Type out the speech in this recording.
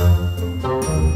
した